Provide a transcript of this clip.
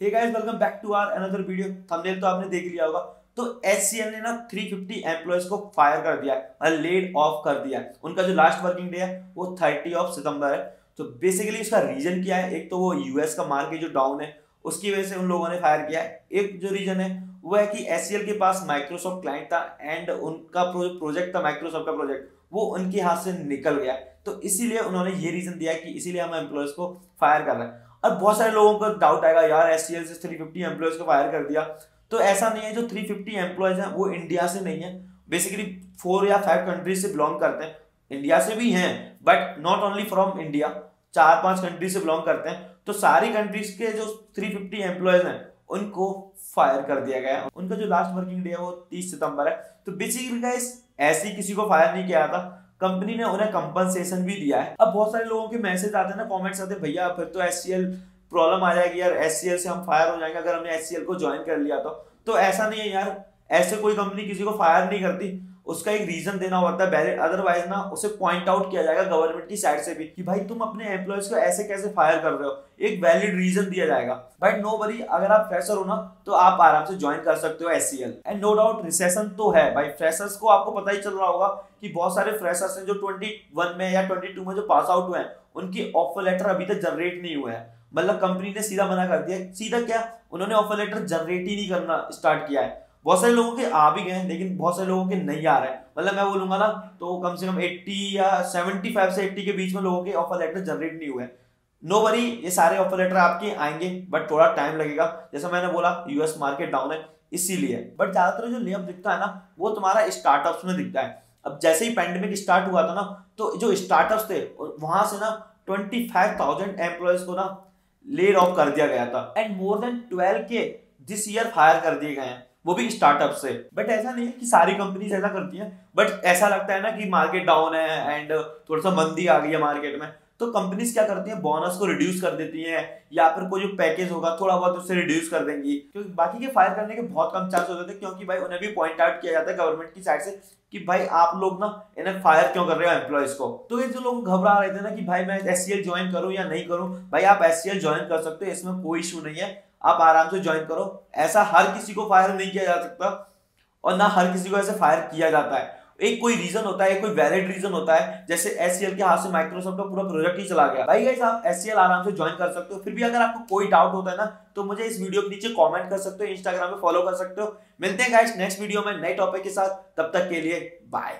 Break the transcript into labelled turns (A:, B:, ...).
A: Hey guys welcome back to our another video thumbnail तो आपने देख लिया होगा। तो एचसीएल ने ना 350 एम्प्लॉयज़ को फायर कर दिया है लेड ऑफ़ कर दिया है। उनका जो लास्ट वर्किंग डे है, वो 30 ऑफ़ सितंबर है। तो बेसिकली इसका रीजन क्या है? एक तो वो यूएस का मार्केट जो डाउन है, उसकी वजह से उन लोगों ने फायर किया है। एक जो रीजन है, वो है कि एस के पास माइक्रोसॉफ्ट क्लाइंट था एंड उनका प्रोजेक्ट था माइक्रोसॉफ्ट का प्रोजेक्ट वो उनके हाथ से निकल गया। तो इसीलिए उन्होंने ये रीजन दिया कि इसीलिए हम एम्प्लॉयज़ को फायर कर रहे हैं। अब बहुत सारे लोगों को डाउट आएगा, यार एस से थ्री फिफ्टी एम्प्लॉयज़ को फायर कर दिया। तो ऐसा नहीं है, जो थ्री फिफ्टी एम्प्लॉयज़ हैं, वो इंडिया से नहीं है। बेसिकली फोर या फाइव कंट्रीज़ से बिलोंग करते हैं। इंडिया से भी हैं but not only from India चार पाँच कंट्री से बिलोंग करते हैं। तो सारी कंट्रीज़ के जो थ्री फिफ्टी एम्प्लॉयज़ हैं, उनको फायर कर दिया गया है। उनका जो लास्ट वर्किंग डे है, वो तीस सितंबर है। तो बेसिकली ऐसे किसी को फायर नहीं किया था। कंपनी ने उन्हें कंपनसेशन भी दिया है। अब बहुत सारे लोगों के मैसेज आते हैं ना कॉमेंट्स आते हैं, भैया, फिर तो एससीएल प्रॉब्लम आ जाएगी यार। एससीएल से हम फायर हो जाएँगे अगर हमने एससीएल को ज्वाइन कर लिया तो। तो ऐसा नहीं है यार, ऐसे कोई कंपनी किसी को फायर नहीं करती। उसका एक रीजन देना होता है अदरवाइज़ ना उसे पॉइंट आउट किया जाएगा गवर्नमेंट की साइड से भी कि भाई तुम अपने एम्प्लॉयज़ को ऐसे कैसे फायर कर रहे हो? एक वैलिड रीजन दिया जाएगा। बट नो वरी अगर आप फ्रेशर हो ना तो आप आराम से ज्वाइन कर सकते हो as and no doubt recession तो है। भाई फ्रेशर्स को आपको पता ही चल रहा होगा कि बहुत सारे फ्रेशर्स हैं जो ट्वेंटी में या ट्वेंटी में जो पास आउट हुए हैं, उनकी ऑफ़र लेटर अभी तक जनरेट नहीं हुए हैं। मतलब कंपनी ने सीधा मना कर दिया। सीधा क्या? उन्होंने ऑफ़र लेटर जनरेट ही नहीं करना स्टार्ट किया है। बहुत सारे लोगों के आ भी गए हैं, लेकिन बहुत सारे लोगों के नहीं आ रहे हैं। मतलब मैं बोलूँगा ना तो कम से कम 80 या 75 से 80 के बीच में लोगों के ऑफ़र लेटर जनरेट नहीं हुए हैं। नो वरी ये सारे ऑफ़र लेटर आपके आएँगे बट थोड़ा टाइम लगेगा। जैसा मैंने बोला यूएस मार्केट डाउन है, इसीलिए। बट ज़्यादातर जो लेअप दिखता है ना, वो तुम्हारा स्टार्टअप्स में दिखता है। अब जैसे ही पैंडेमिक स्टार्ट हुआ था ना तो जो स्टार्टअप्स थे, वहाँ से ना ट्वेंटी फाइव थाउज़ेंड एम्प्लॉयज़ को ना लेड ऑफ़ कर दिया गया था। एंड मोर देन ट्वेल्व के दिस ईयर फायर कर दिए गए हैं। वो भी स्टार्टअप से। बट ऐसा नहीं है कि सारी कंपनीज़ ऐसा करती हैं। बट ऐसा लगता है ना कि मार्केट डाउन है एंड थोड़ा सा मंदी आ गई है मार्केट में। तो कंपनीज़ क्या करती हैं? बोनस को रिड्यूस कर देती हैं। या फिर कोई जो पैकेज होगा थोड़ा बहुत उससे रिड्यूस कर देंगी। क्योंकि बाकी के फायर करने के बहुत कम चांस होते थे क्योंकि भाई उन्हें भी पॉइंट आउट किया जाता है गवर्नमेंट की साइड से कि भाई आप लोग ना इन्हें फायर क्यों कर रहे हो एम्प्लॉयज़ को? तो ये जो लोग घबरा रहे थे ना कि भाई मैं एस ज्वाइन करूँ या नहीं करूँ, भाई आप एस ज्वाइन कर सकते हो, इसमें कोई इशू नहीं है। आप आराम से ज्वाइन करो। ऐसा हर किसी को फायर नहीं किया जा सकता और ना हर किसी को ऐसे फायर किया जाता है। एक कोई रीजन होता है, एक कोई वैलिड रीजन होता है, जैसे एस के हाथ से माइक्रोसॉफ्ट का पूरा प्रोजेक्ट ही चला गया। भाई गाइस आप एस आराम से ज्वाइन कर सकते हो। फिर भी अगर आपको कोई डाउट होता है ना तो मुझे इस वीडियो के नीचे कमेंट कर सकते हो इंस्टाग्राम पे फॉलो कर सकते हो। मिलते हैं गाइस नेक्स्ट वीडियो में नए टॉपिक के साथ। तब तक के लिए बाय